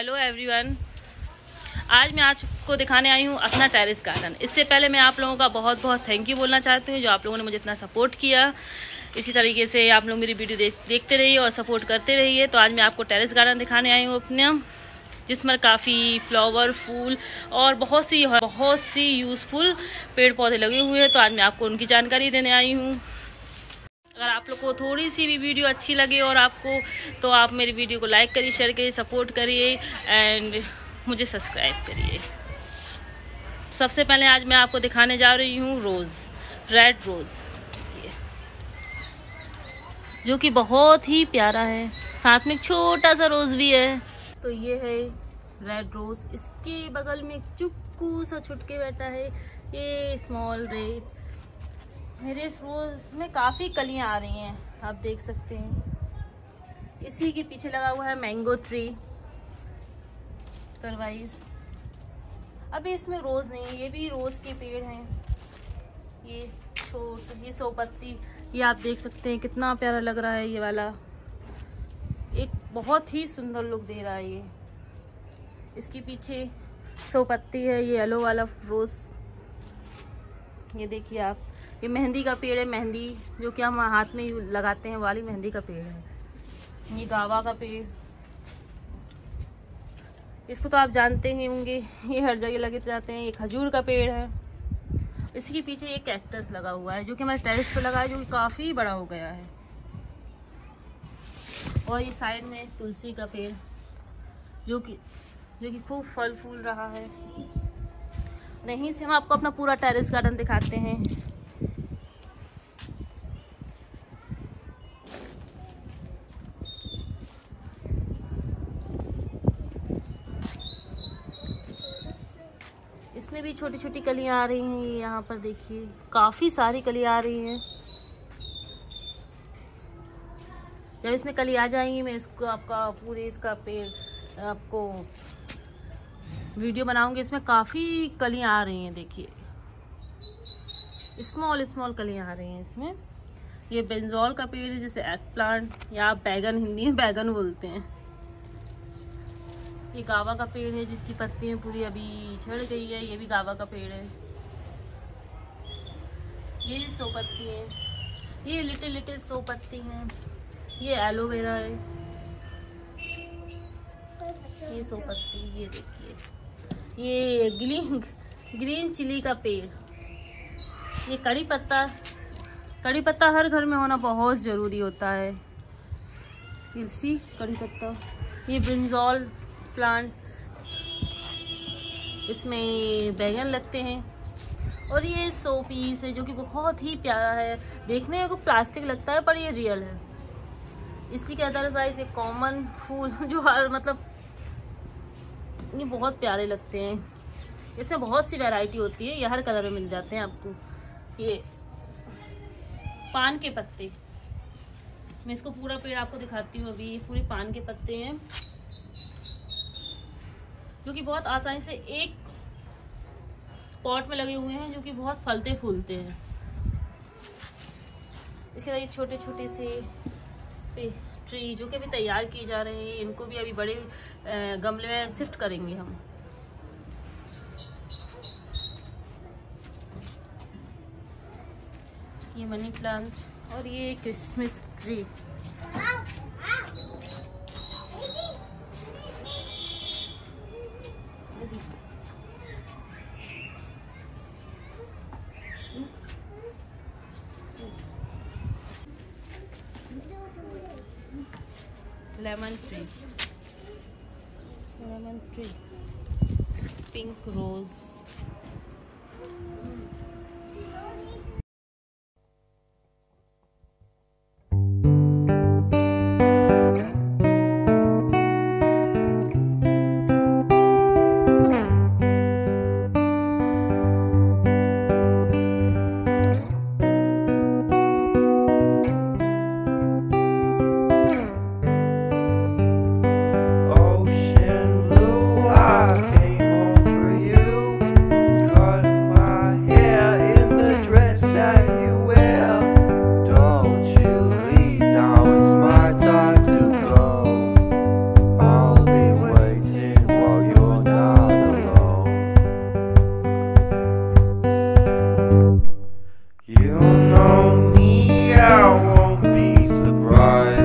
Hello everyone आज मैं आपको दिखाने आई हूँ अपना टेरिस गार्डन इससे पहले मैं आप लोगों का बहुत बहुत थैंक यू बोलना चाहती हूँ, जो आप लोगों ने मुझे इतना सपोर्ट किया। इसी तरीके से आप लोग मेरी वीडियो देख, देखते रहिए और सपोर्ट करते रहिए। तो आज मैं आपको टेरिस गार्डन दिखाने आई हूँ अपने जिसमें काफ़ी फ्लावर फूल और बहुत सी बहुत सी यूज़फुल पेड़ पौधे लगे हुए हैं। तो आज मैं आपको उनकी जानकारी देने आई हूँ। आप लोग को थोड़ी सी भी वीडियो अच्छी लगे और आपको तो आप मेरी वीडियो को लाइक करिए शेयर करिए सपोर्ट करिए एंड मुझे सब्सक्राइब करिए। सबसे पहले आज मैं आपको दिखाने जा रही हूँ रोज़ रेड रोज़ जो कि बहुत ही प्यारा है। साथ में छोटा सा रोज़ भी है। तो ये है रेड रोज़ इसके बगल में चुक्कू सा छुटके बैठा है। ये स्मॉल रेड मेरे इस रोज़ में काफ़ी कलियाँ आ रही हैं, आप देख सकते हैं। इसी के पीछे लगा हुआ है मैंगो ट्री करवाइज अभी इसमें रोज़ नहीं है, ये भी रोज़ के पेड़ हैं। ये छोट, ये सो पत्ती ये आप देख सकते हैं, कितना प्यारा लग रहा है ये वाला। एक बहुत ही सुंदर लुक दे रहा है ये। इसके पीछे सो पत्ती है, ये येलो वाला रोज़ ये देखिए आप। ये मेहंदी का पेड़ है, मेहंदी, जो कि हम हाथ में लगाते हैं, वाली मेहंदी का पेड़ है। ये गावा का पेड़। इसको तो आप जानते ही होंगे, ये हर जगह लगे जाते हैं। ये खजूर का पेड़ है। इसके पीछे एक कैक्टस लगा हुआ है, जो कि हमारे टेरिस पे लगा है, जो कि काफ़ी बड़ा हो गया है। और ये साइड में तुलसी का पेड़, जो कि जो कि खूब फल फूल रहा है। नहीं से हम आपको अपना पूरा टेरिस गार्डन दिखाते हैं। इसमें भी छोटी छोटी कलियाँ आ रही हैं, ये यहाँ पर देखिए। काफ़ी सारी कलियाँ आ रही हैं। जब इसमें कली आ जाएँगी, मैं इसको आपका, पूरे इसका पेड़, आपको वीडियो बनाऊँगी। इसमें काफ़ी कलियाँ आ रही हैं, देखिए। स्मॉल स्मॉल कलियाँ आ रही हैं इसमें। ये बेंजोल का पेड़ है, जैसे एग प्लांट या बैगन, हिंदी में बैगन बोलते हैं। ये गावा का पेड़ है जिसकी पत्तियाँ पूरी अभी झड़ गई है, ये भी गावा का पेड़ है। ये सो पत्ती है। ये लिटिल लिटिल सो पत्ती है। ये एलोवेरा है। ये सो पत्ती, ये देखिए। ये ग्रीन ग्रीन चिली का पेड़। ये कड़ी पत्ता कड़ी पत्ता हर घर में होना बहुत ज़रूरी होता है। तुलसी, कड़ी पत्ता। ये ब्रिंजॉल प्लांट इसमें बैगन लगते हैं। और ये सो पीस है, जो कि बहुत ही प्यारा है। देखने को प्लास्टिक लगता है, पर ये रियल है। इसी के अदरवाइज़ ये कॉमन फूल जो हर मतलब ये बहुत प्यारे लगते हैं। इसमें बहुत सी वैरायटी होती है, ये हर कलर में मिल जाते हैं आपको। ये पान के पत्ते। मैं इसको पूरा पेड़ आपको दिखाती हूँ अभी। ये पूरे पान के पत्ते हैं। जो कि बहुत आसानी से एक पॉट में लगे हुए हैं जो कि बहुत फलते फूलते हैं। इसके बाद ये छोटे छोटे से ट्री जो कि अभी तैयार किए जा रहे हैं, इनको भी अभी बड़े गमले में शिफ्ट करेंगे हम। ये मनी प्लांट और ये Christmas tree lemon tree lemon tree pink rose bye.